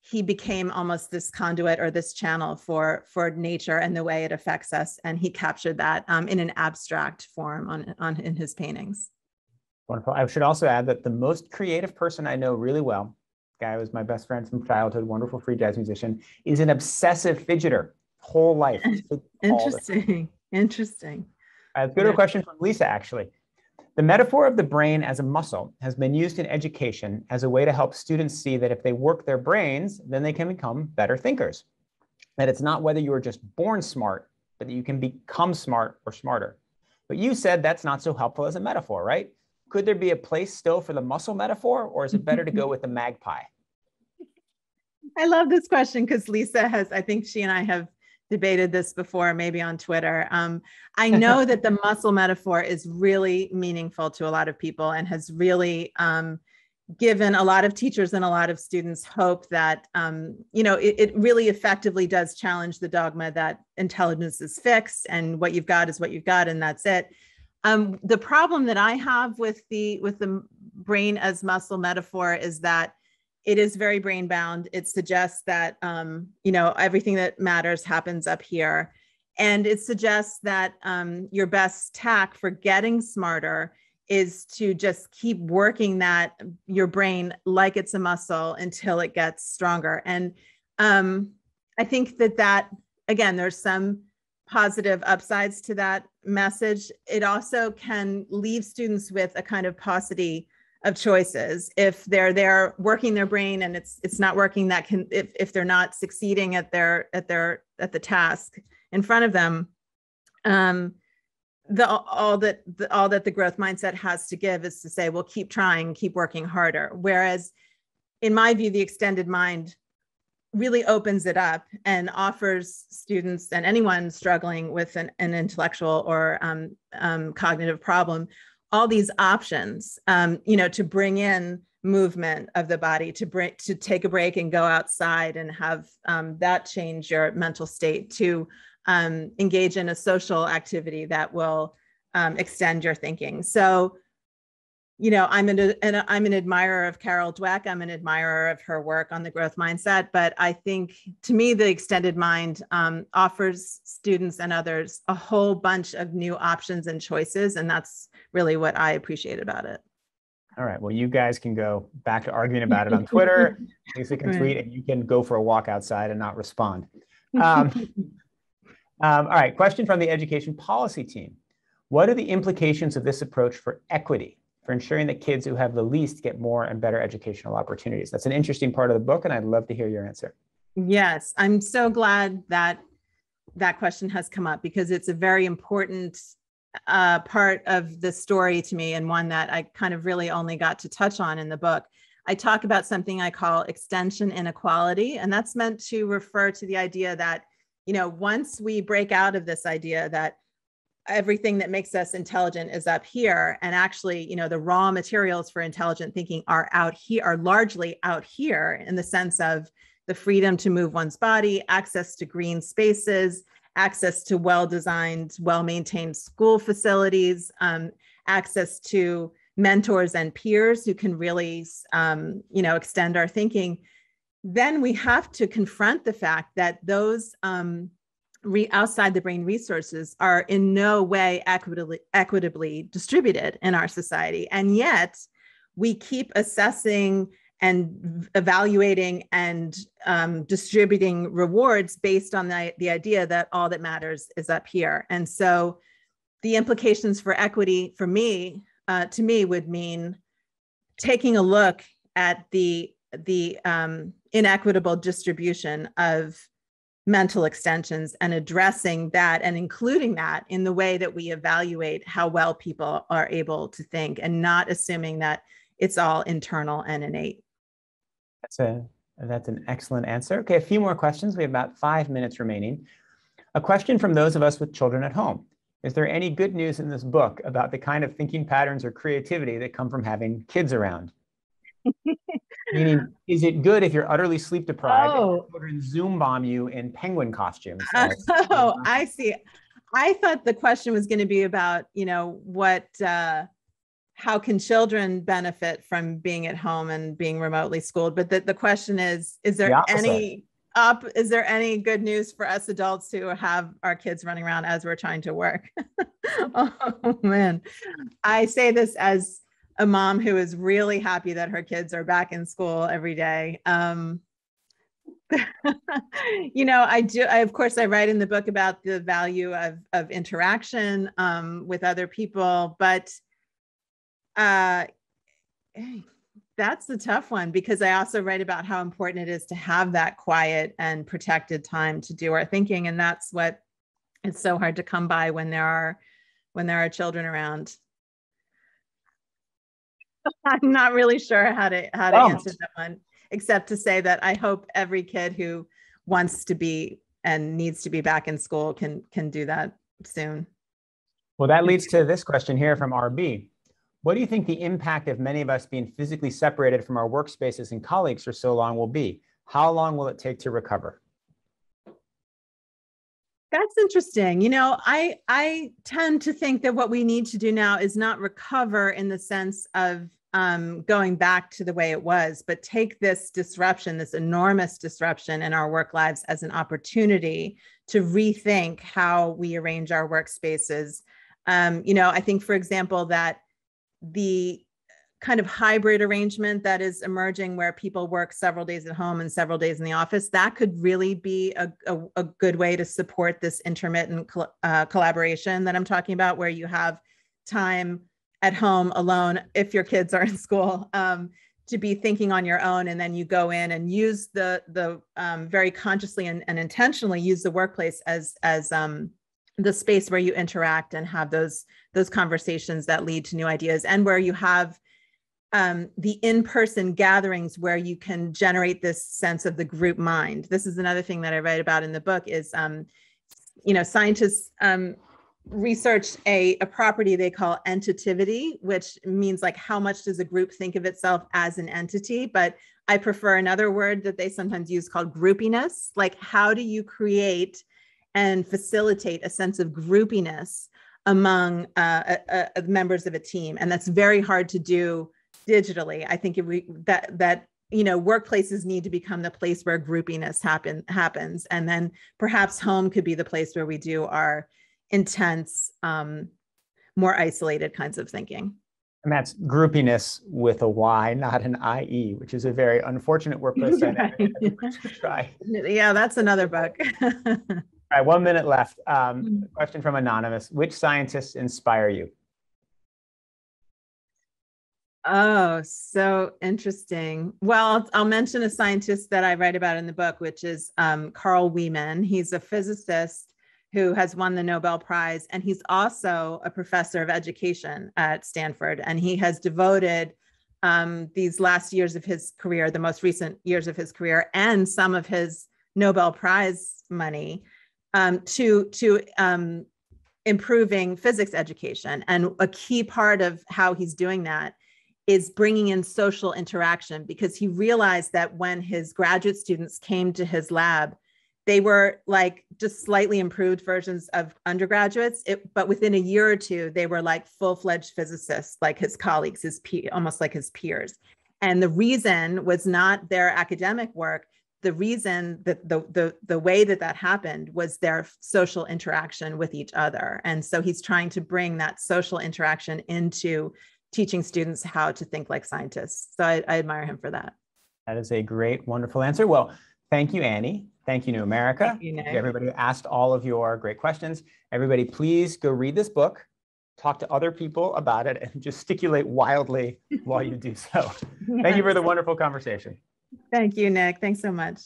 S2: he became almost this conduit or this channel for for nature and the way it affects us, and he captured that um, in an abstract form on on in his paintings.
S3: Wonderful. I should also add that the most creative person I know really well guy was my best friend from childhood, wonderful free jazz musician, is an obsessive fidgeter whole life. *laughs*
S2: Interesting. Interesting.
S3: Uh, let's go to a question from Lisa, actually. The metaphor of the brain as a muscle has been used in education as a way to help students see that if they work their brains, then they can become better thinkers. That it's not whether you are just born smart, but that you can become smart or smarter. But you said that's not so helpful as a metaphor, right? Could there be a place still for the muscle metaphor, or is it better to go *laughs* with the magpie?
S2: I love this question because Lisa has, I think she and I have debated this before, maybe on Twitter. Um, I *laughs* know that the muscle metaphor is really meaningful to a lot of people and has really um, given a lot of teachers and a lot of students hope that um, you know it, it, really effectively does challenge the dogma that intelligence is fixed and what you've got is what you've got and that's it um, the problem that i have with the with the brain as muscle metaphor is that it is very brain bound. It suggests that um, you know everything that matters happens up here. And it suggests that um, your best tack for getting smarter is to just keep working that your brain like it's a muscle until it gets stronger. And um, i think that that again there's some positive upsides to that message it also can leave students with a kind of paucity of choices. If they're there working their brain and it's it's not working that can if, if they're not succeeding at their at their at the task in front of them um the all that the, all that the growth mindset has to give is to say well keep trying keep working harder. Whereas in my view the extended mind really opens it up and offers students and anyone struggling with an, an intellectual or um, um, cognitive problem all these options um, you know to bring in movement of the body to bring to take a break and go outside and have um, that change your mental state to um, engage in a social activity that will um, extend your thinking. So, you know, I'm an, an I'm an admirer of Carol Dweck. I'm an admirer of her work on the growth mindset. But I think, to me, the extended mind um, offers students and others a whole bunch of new options and choices, and that's really what I appreciate about it.
S3: All right. Well, you guys can go back to arguing about it on *laughs* Twitter. Lisa can tweet, and you can go for a walk outside and not respond. *laughs* Um, um, all right, question from the education policy team. What are the implications of this approach for equity, for ensuring that kids who have the least get more and better educational opportunities? That's an interesting part of the book, and I'd love to hear your answer.
S2: Yes, I'm so glad that that question has come up because it's a very important uh, part of the story to me and one that I kind of really only got to touch on in the book. I talk about something I call extension inequality, and that's meant to refer to the idea that you know, once we break out of this idea that everything that makes us intelligent is up here. And actually you know the raw materials for intelligent thinking are out here are largely out here in the sense of the freedom to move one's body access to green spaces access to well designed well maintained school facilities um, access to mentors and peers who can really um, you know extend our thinking. Then we have to confront the fact that those um, re- outside the brain resources are in no way equitably, equitably distributed in our society. And yet we keep assessing and evaluating and um, distributing rewards based on the, the idea that all that matters is up here. And so the implications for equity for me, uh, to me, would mean taking a look at the the um, inequitable distribution of mental extensions and addressing that and including that in the way that we evaluate how well people are able to think and not assuming that it's all internal and innate.
S3: That's a that's an excellent answer. Okay, a few more questions. We have about five minutes remaining. A question from those of us with children at home. Is there any good news in this book about the kind of thinking patterns or creativity that come from having kids around? *laughs* Meaning, is it good if you're utterly sleep deprived oh. and children Zoom bomb you in penguin costumes? *laughs*
S2: oh, I see. I thought the question was going to be about, you know, what, uh, how can children benefit from being at home and being remotely schooled? But the, the question is, is there the any up? Is there any good news for us adults who have our kids running around as we're trying to work? *laughs* oh man, I say this as a mom who is really happy that her kids are back in school every day. Um, *laughs* you know, I do. I, of course, I write in the book about the value of of interaction um, with other people, but uh, that's the tough one because I also write about how important it is to have that quiet and protected time to do our thinking, and that's what it's so hard to come by when there are when there are children around. *laughs* I'm not really sure how to how to
S3: Oh.
S2: answer that one, except to say that I hope every kid who wants to be and needs to be back in school can can do that soon.
S3: Well, that leads to this question here from RB. What do you think the impact of many of us being physically separated from our workspaces and colleagues for so long will be? How long will it take to recover?
S2: That's interesting. You know, I I tend to think that what we need to do now is not recover in the sense of um, going back to the way it was, but take this disruption, this enormous disruption in our work lives as an opportunity to rethink how we arrange our workspaces. Um, you know, I think, for example, that the kind of hybrid arrangement that is emerging where people work several days at home and several days in the office that could really be a, a, a good way to support this intermittent uh, collaboration that i'm talking about where you have time at home alone if your kids are in school um, to be thinking on your own. And then you go in and use the the um, very consciously and, and intentionally use the workplace as as um, the space where you interact and have those those conversations that lead to new ideas and where you have um, the in-person gatherings where you can generate this sense of the group mind. This is another thing that I write about in the book is, um, you know, scientists um, a, a property they call entitativity, which means like how much does a group think of itself as an entity? But I prefer another word that they sometimes use called groupiness. Like how do you create and facilitate a sense of groupiness among uh, uh, uh, members of a team? And that's very hard to do digitally i think if we that that you know workplaces need to become the place where groupiness happen happens and then perhaps home could be the place where we do our intense um more isolated kinds of thinking
S3: And that's groupiness with a Y, not an IE, which is a very unfortunate workplace *laughs* dynamic. I think we should Try. *laughs*
S2: yeah that's another book *laughs*
S3: All right, one minute left. Um,
S2: Mm.
S3: question from Anonymous. Which scientists inspire you?
S2: Oh, so interesting. Well, I'll, mention a scientist that I write about in the book, which is um, Carl Wieman. He's a physicist who has won the Nobel Prize, and he's also a professor of education at Stanford. And he has devoted um, these last years of his career, the most recent years of his career, and some of his Nobel Prize money um, to to um, improving physics education. And a key part of how he's doing that is bringing in social interaction because he realized that when his graduate students came to his lab, they were like just slightly improved versions of undergraduates. It, but within a year or two, they were like full fledged physicists, like his colleagues, his pe- almost like his peers. And the reason was not their academic work. The reason that the, the the way that that happened was their social interaction with each other. And so he's trying to bring that social interaction into teaching students how to think like scientists. So I, I admire him for that.
S3: That is a great, wonderful answer. Well, thank you, Annie. Thank you, New America.
S2: Thank you, Nick.
S3: Everybody who asked all of your great questions. Everybody, please go read this book, talk to other people about it, and *laughs* gesticulate wildly while you do so. *laughs* Thank you for the wonderful conversation.
S2: Thank you, Nick. Thanks so much.